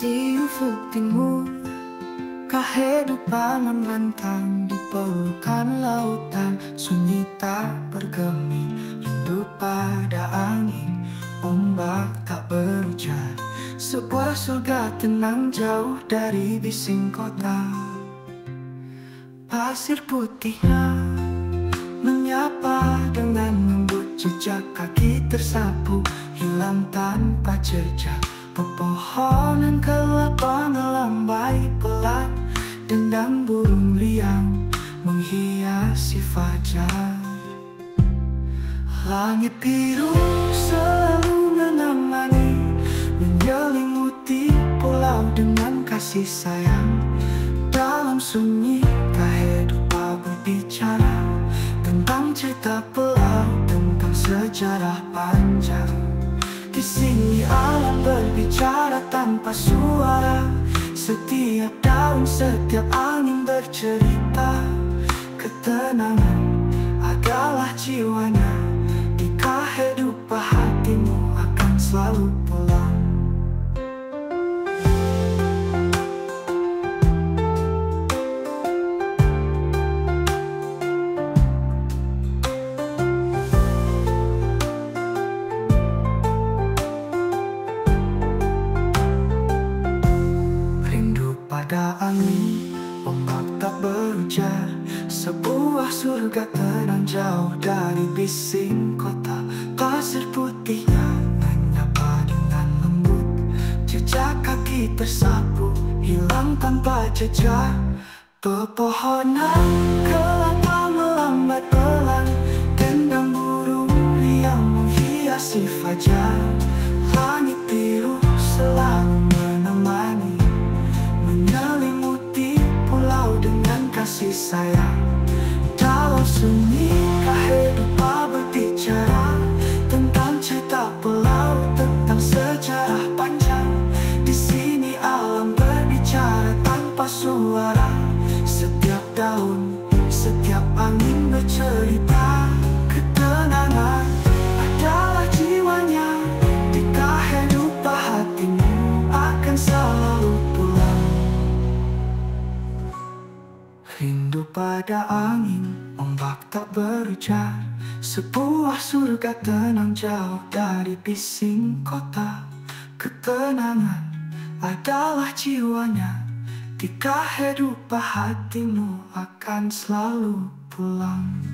di ufuk timur Kehidupan menantang di pelukan lautan. Sunyi tak bergeming, rindu pada angin. Ombak tak berujar Sebuah surga tenang jauh dari bising kota. Pasir putihnya menyapa dengan lembut. Jejak kaki tersapu hilang tanpa jejak Pepohonan kelapa melambai pelan Dendang burung liang menghiasi fajar. Langit biru selalu menemani Menyelimuti pulau dengan kasih sayang. Dalam sunyi kehidupan berbicara Tentang cerita pulau, tentang sejarah panjang Di sini alam berbicara tanpa suara. Setiap daun, setiap angin bercerita. Ketenangan adalah jiwanya Angin, ombak tak berujar Sebuah surga tenang jauh dari bising kota. Pasir putihnya menyapa dengan lembut. Jejak kaki tersapu, hilang tanpa jejak. Pepohonan kelapa melambat pelan. Tendang burung yang menghiasi fajar. Langit kasih sayang Dalam sunyi kehidupan berbicara Tentang cerita pulau, tentang sejarah panjang. Di sini alam berbicara tanpa suara. Setiap daun, setiap angin bercerita Rindu pada angin, ombak tak berujar Sebuah surga tenang jauh dari bising kota. Ketenangan adalah jiwanya. Di kehidupan hatimu akan selalu pulang